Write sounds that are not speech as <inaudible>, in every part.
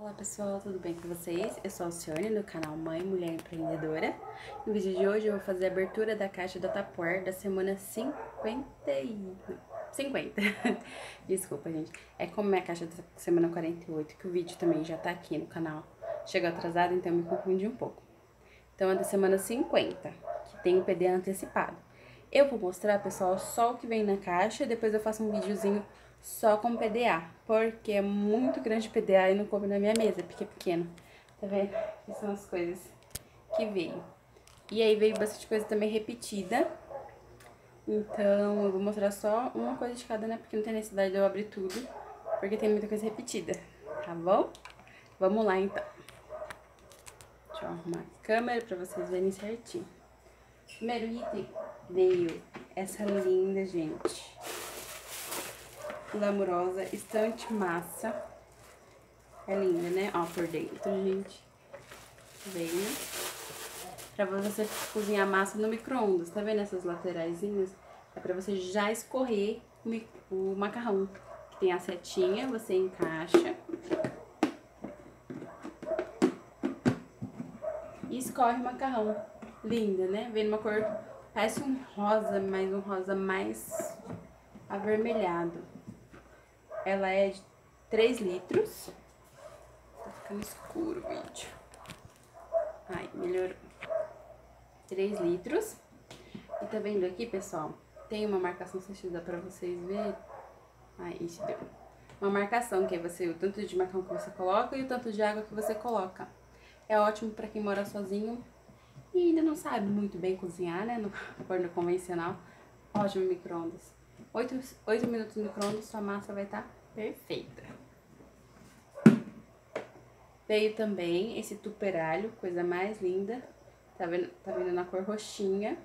Olá pessoal, tudo bem com vocês? Eu sou a Alcione do canal Mãe Mulher Empreendedora. No vídeo de hoje eu vou fazer a abertura da caixa da Tupperware da semana 50 e... 50. <laughs> Desculpa, gente. É como é a caixa da semana 48, que o vídeo também já tá aqui no canal. Chegou atrasado, então me confundi um pouco. Então é da semana 50, que tem o PD antecipado. Eu vou mostrar, pessoal, só o que vem na caixa, depois eu faço um videozinho só com PDA, porque é muito grande PDA e não coube na minha mesa, porque é pequeno. Tá vendo? Essas são as coisas que veio. E aí veio bastante coisa também repetida. Então, eu vou mostrar só uma coisa de cada, né? Porque não tem necessidade de eu abrir tudo, porque tem muita coisa repetida, tá bom? Vamos lá, então. Deixa eu arrumar a câmera pra vocês verem certinho. Primeiro item veio essa linda, gente glamurosa, estante massa. É linda, né? Ó, por dentro, gente. Vem. Pra você cozinhar massa no micro-ondas. Tá vendo essas lateraisinhas? É pra você já escorrer o macarrão. Que tem a setinha, você encaixa. E escorre o macarrão. Linda, né? Vem numa cor... Parece um rosa, mas um rosa mais avermelhado. Ela é de 3 litros. Tá ficando escuro o vídeo. Ai, melhorou. 3 litros. E tá vendo aqui, pessoal? Tem uma marcação, se dá pra vocês verem. Aí, isso deu. Uma marcação que é você, o tanto de macarrão que você coloca e o tanto de água que você coloca. É ótimo pra quem mora sozinho e ainda não sabe muito bem cozinhar, né? No <laughs> forno convencional. Ótimo micro-ondas. 8, 8 minutos no micro-ondas, sua massa vai estar tá perfeita. Veio também esse tuperalho, coisa mais linda. Tá vendo, tá vendo na cor roxinha.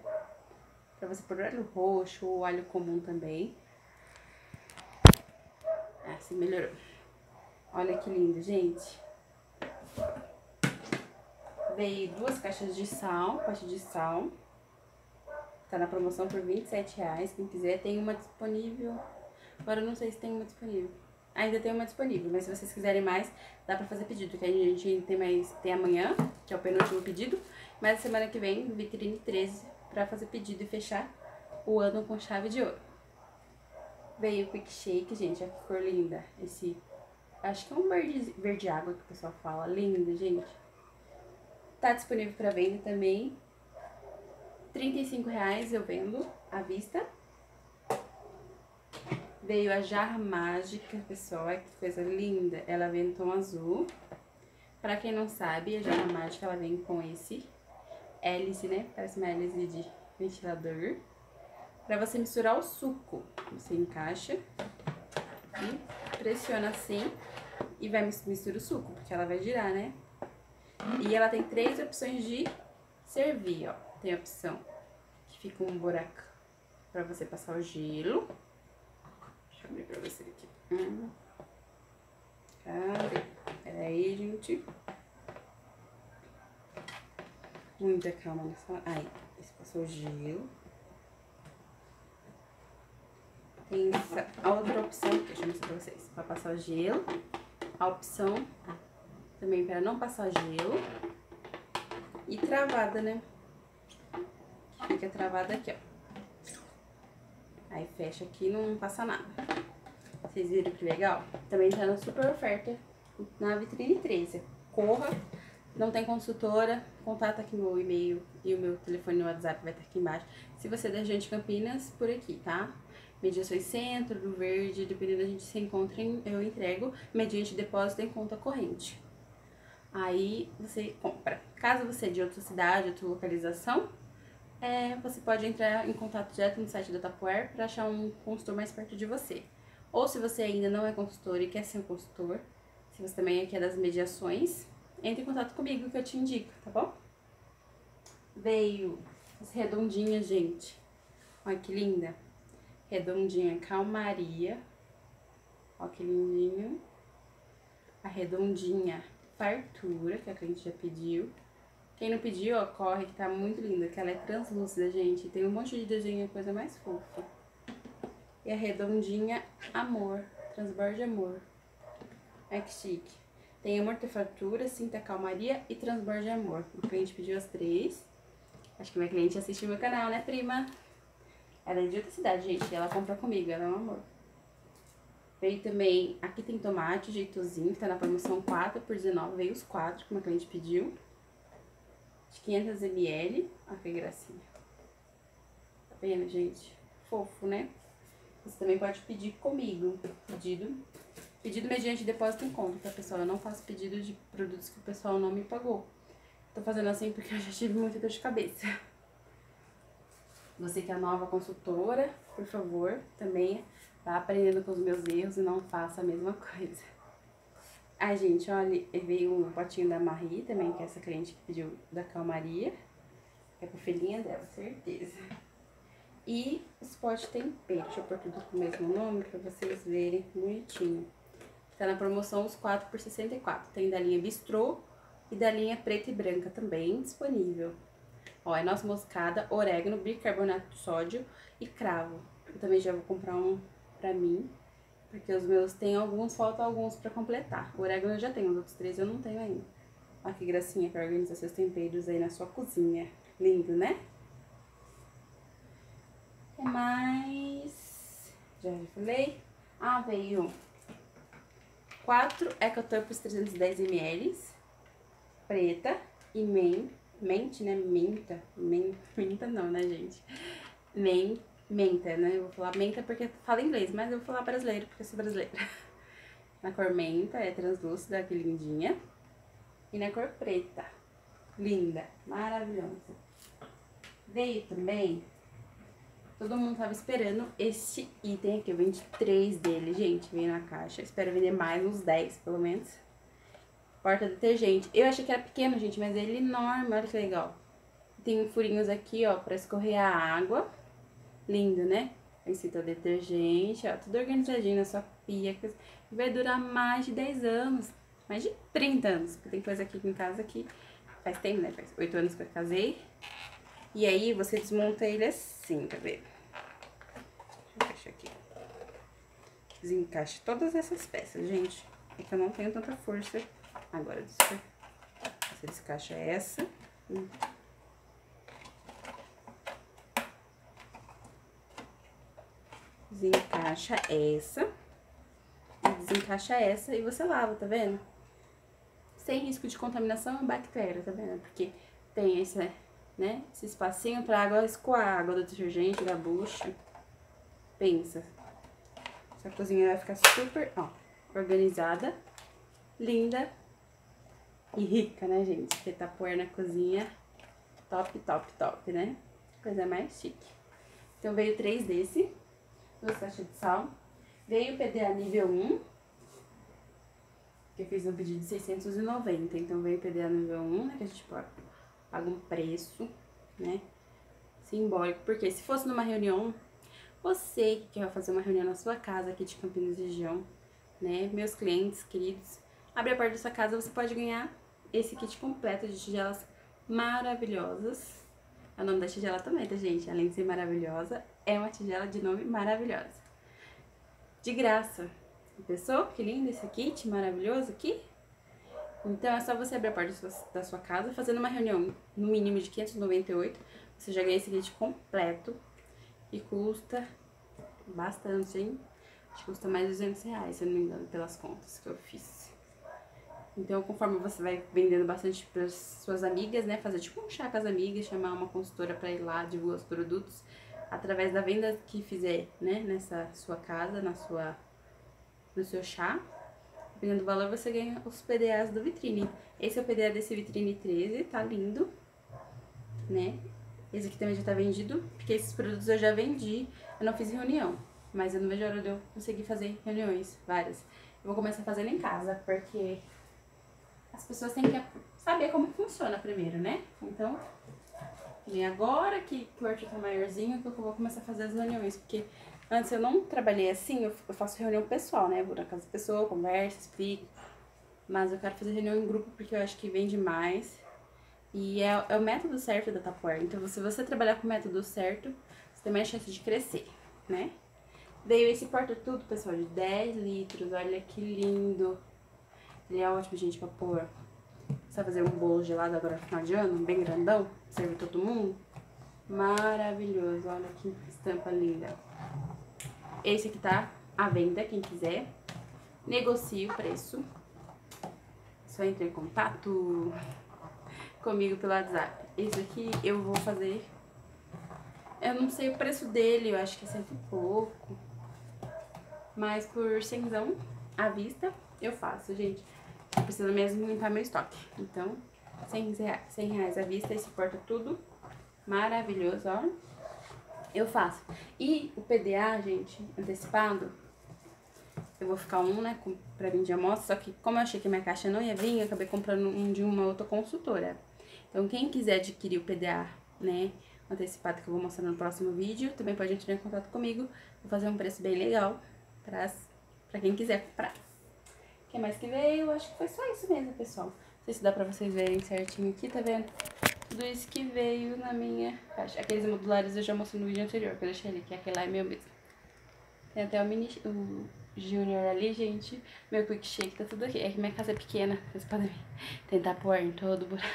Pra você pôr alho roxo ou alho comum também. Assim melhorou. Olha que lindo, gente. Veio duas caixas de sal, caixa de sal. Tá na promoção por 27 reais. Quem quiser, tem uma disponível. Agora eu não sei se tem uma disponível. Ainda tem uma disponível, mas se vocês quiserem mais, dá pra fazer pedido. Que a gente tem mais, tem amanhã, que é o penúltimo pedido. Mas semana que vem, vitrine 13, pra fazer pedido e fechar o ano com chave de ouro. Veio o Quick Shake, gente, olha que cor linda. Esse, acho que é um verde, verde água que o pessoal fala. Lindo, gente. Tá disponível pra venda também. 35 reais eu vendo à vista. Veio a jarra mágica, pessoal, olha que coisa linda. Ela vem no tom azul. Pra quem não sabe, a jarra mágica, ela vem com esse hélice, né? Parece uma hélice de ventilador. Pra você misturar o suco. Você encaixa e pressiona assim e vai misturar o suco, porque ela vai girar, né? E ela tem três opções de servir, ó. Tem a opção que fica um buraco pra você passar o gelo. Abrir pra você aqui. Cadê? Peraí, gente. Muita calma nessa... Aí, esse passou gelo. Tem essa outra opção, deixa eu mostrar pra vocês. Pra passar gelo. A opção também para não passar gelo. E travada, né? Fica travada aqui, ó. Aí fecha aqui não passa nada. Vocês viram que legal? Também tá na super oferta na Vitrine 13. Corra, não tem consultora, contata aqui meu e-mail e o meu telefone no WhatsApp vai estar aqui embaixo. Se você é da gente Campinas, por aqui, tá? Mediações Centro, do Verde, dependendo da gente se encontra, eu entrego mediante depósito em conta corrente. Aí você compra. Caso você é de outra cidade, outra localização, é, você pode entrar em contato direto no site da Tupperware para achar um consultor mais perto de você. Ou se você ainda não é consultor e quer ser um consultor, se você também é, quer das mediações, entre em contato comigo que eu te indico, tá bom? Veio as redondinhas, gente. Olha que linda. Redondinha calmaria. Olha que lindinho. A redondinha fartura, que a cliente já pediu. Quem não pediu, ó, corre, que tá muito linda, que ela é translúcida, gente. Tem um monte de desenho, coisa mais fofa. E a redondinha Amor, transborde amor. É que chique. Tem amortefatura, cinta calmaria e transbordo de amor. O cliente pediu as três. Acho que minha cliente assiste meu canal, né, prima? Ela é de outra cidade, gente. Ela compra comigo, ela é um amor. Veio também, aqui tem tomate, jeitozinho, que tá na promoção 4 por 19. Veio os quatro, que uma cliente pediu. De 500 ml. Olha que gracinha. Tá vendo, gente? Fofo, né? Você também pode pedir comigo. Pedido. Pedido mediante depósito em conta, tá, pessoal? Eu não faço pedido de produtos que o pessoal não me pagou. Tô fazendo assim porque eu já tive muita dor de cabeça. Você que é nova consultora, por favor, também vá aprendendo com os meus erros e não faça a mesma coisa. Ai, gente, olha, veio um potinho da Marie também, que é essa cliente que pediu da calmaria. É pra filhinha dela, certeza. E os potes tempero, deixa eu pôr tudo com o mesmo nome pra vocês verem bonitinho. Tá na promoção os 4 por 64. Tem da linha bistrô e da linha preta e branca também disponível. Ó, é nossa moscada, orégano, bicarbonato de sódio e cravo. Eu também já vou comprar um pra mim, porque os meus tem alguns, faltam alguns pra completar. O orégano eu já tenho, os outros três eu não tenho ainda. Olha que gracinha pra organizar seus temperos aí na sua cozinha. Lindo, né? O que mais? Já falei. Ah, veio quatro Ecotups 310ml, preta e men, mente, né? Menta, men, <laughs> menta não, né, gente? Men, menta, né? Eu vou falar menta porque fala inglês, mas eu vou falar brasileiro porque eu sou brasileira. <laughs> Na cor menta, é translúcida, que lindinha. E na cor preta, linda, maravilhosa. Veio também Todo mundo tava esperando esse item aqui. Eu vendi três dele, gente. Veio na caixa. Espero vender mais, uns 10 pelo menos. Porta detergente. Eu achei que era pequeno, gente, mas ele é enorme. Olha que legal. Tem furinhos aqui, ó, pra escorrer a água. Lindo, né? Esse o detergente, ó, tudo organizadinho na sua pia. Vai durar mais de 10 anos. Mais de 30 anos. Porque tem coisa aqui em casa que faz tempo, né? Faz 8 anos que eu casei. E aí, você desmonta ele assim, tá vendo? Deixa eu aqui. Desencaixe todas essas peças, gente. É que eu não tenho tanta força. Agora, você descaixa essa. Desencaixa essa. E desencaixa essa e você lava, tá vendo? Sem risco de contaminação e bactéria, tá vendo? Porque tem esse né? Esse espacinho pra água escoar, água do detergente, da bucha. Pensa. Essa cozinha vai ficar super, ó, organizada, linda e rica, né, gente? Porque tapoer na cozinha, top, top, top, né? Coisa mais chique. Então, veio três desse, duas caixas de sal. Veio o PDA nível 1, que eu fiz um pedido de 690. Então, veio o PDA nível 1, né, que a gente paga um preço, né? Simbólico, porque se fosse numa reunião, você que quer fazer uma reunião na sua casa aqui de Campinas região, né? Meus clientes queridos, abre a porta da sua casa, você pode ganhar esse kit completo de tigelas maravilhosas. É o nome da tigela também, tá, gente? Além de ser maravilhosa, é uma tigela de nome maravilhosa. De graça. Pensou? Que lindo esse kit maravilhoso aqui? Então é só você abrir a porta da sua casa, fazendo uma reunião no mínimo de 598, você já ganha esse kit completo e custa bastante, hein? Acho que custa mais de 200 reais, se eu não me engano, pelas contas que eu fiz. Então, conforme você vai vendendo bastante para suas amigas, né? Fazer tipo um chá com as amigas, chamar uma consultora para ir lá divulgar os produtos através da venda que fizer, né? Nessa sua casa, na sua, no seu chá. Dependendo do valor, você ganha os PDAs do Vitrine. Esse é o PDA desse Vitrine 13, tá lindo, né? Esse aqui também já tá vendido, porque esses produtos eu já vendi, eu não fiz reunião. Mas eu não vejo a hora de eu conseguir fazer reuniões, várias. Eu vou começar fazendo em casa, porque as pessoas têm que saber como funciona primeiro, né? Então, nem agora que, que o Arthur tá maiorzinho, que eu vou começar a fazer as reuniões, porque Antes eu não trabalhei assim, eu faço reunião pessoal, né? vou na casa da pessoa, converso, explico. Mas eu quero fazer reunião em grupo porque eu acho que vende mais. E é, é o método certo da Tupperware. Então, se você trabalhar com o método certo, você tem mais chance de crescer, né? Veio esse porta-tudo, pessoal, de 10 litros. Olha que lindo. Ele é ótimo, gente, pra pôr. Você fazer um bolo gelado agora no final de ano, bem grandão, serve todo mundo. Maravilhoso, olha que estampa linda. Esse aqui tá à venda, quem quiser. Negocie o preço. Só entre em contato comigo pelo WhatsApp. Esse aqui eu vou fazer... Eu não sei o preço dele, eu acho que é cento e pouco. Mas por cenzão à vista, eu faço, gente. Preciso mesmo limpar meu estoque. Então, 100 reais, 100 reais à vista, esse porta tudo. Maravilhoso, ó. Eu faço. E o PDA, gente, antecipado, eu vou ficar um, né, pra vir de amostra, só que como eu achei que minha caixa não ia vir, eu acabei comprando um de uma outra consultora. Então, quem quiser adquirir o PDA, né, antecipado que eu vou mostrar no próximo vídeo, também pode entrar em contato comigo. Vou fazer um preço bem legal pra, pra quem quiser comprar. Que mais que veio? Acho que foi só isso mesmo, pessoal. Não sei se dá pra vocês verem certinho aqui, tá vendo? Tudo isso que veio na minha caixa. Aqueles modulares eu já mostrei no vídeo anterior, que eu deixei ali, que aquele lá é meu mesmo. Tem até o mini... O Junior ali, gente. Meu quick shake tá tudo aqui. É que minha casa é pequena, vocês podem tentar pôr em todo o buraco.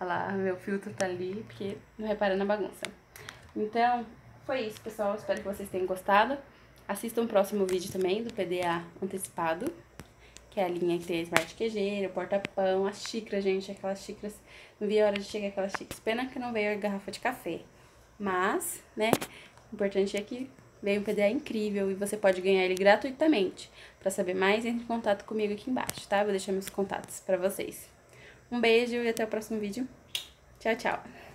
Olha lá, meu filtro tá ali, porque não repara na bagunça. Então, foi isso, pessoal. Espero que vocês tenham gostado. Assistam o próximo vídeo também do PDA antecipado, que é a linha que tem a Smart Quejeira, o porta-pão, as xícaras, gente, aquelas xícaras. Não vi a hora de chegar aquelas xícaras. Pena que não veio a garrafa de café. Mas, né, o importante é que veio um PDA incrível e você pode ganhar ele gratuitamente. Para saber mais, entre em contato comigo aqui embaixo, tá? Vou deixar meus contatos para vocês. Um beijo e até o próximo vídeo. Tchau, tchau!